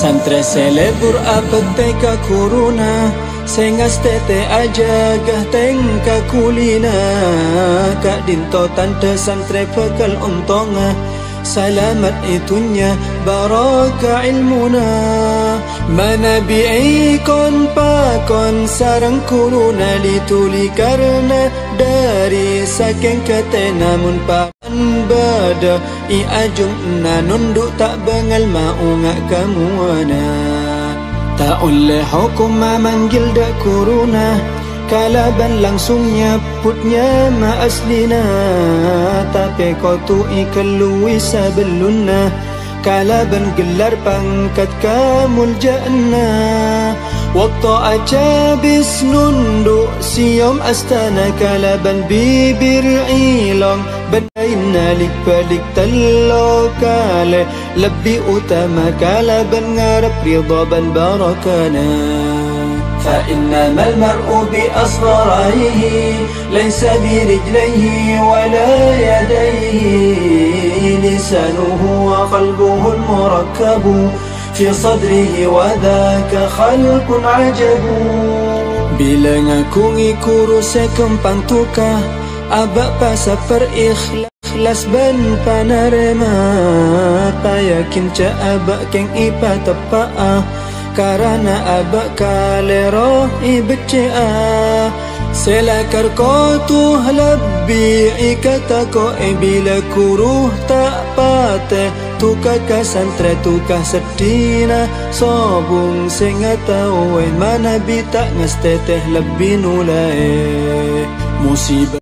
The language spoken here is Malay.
Santre selebur apeteka kuruna Sengas tete aja gah tengka kulina. Kak dinto tante santre pekal untonga Salamat itunya baraka ilmuna. Mana bi'ikon pakon sarang kuruna Lituli karena dari saking kete namun papan bada. I ajum na nunduk tak bengal maunga kamu anak Tak oleh hukum memanggil dak kuruna Kalaban langsung nyaputnya ma aslina. Tapi kau tu ikelui sebeluna. Kalaban gelar pangkat kamul jannah وطأت جابس نندو سيوم أستانا كلبا بيبير لون بدينا لك فلك تلو لبي أتما كلبا غرب رضابا بركنا فإنما المرء بأصغريه ليس برجليه ولا يديه. لسانه وقلبه المركب. في صدره وذاك خلق عجب Bila ngakungi kurus sekempang tukah Abak pasa perikhlas ban panarema Payakin ca abak keng ipa tepa'ah Karena abak kalero ibece'a Selakar ko tu lebih ikata ko e bila kuruh tak pate tuka ka santre tuka sedina. Sobung sing tau e mana bi tak ngesteteh lebih nulai. Musibah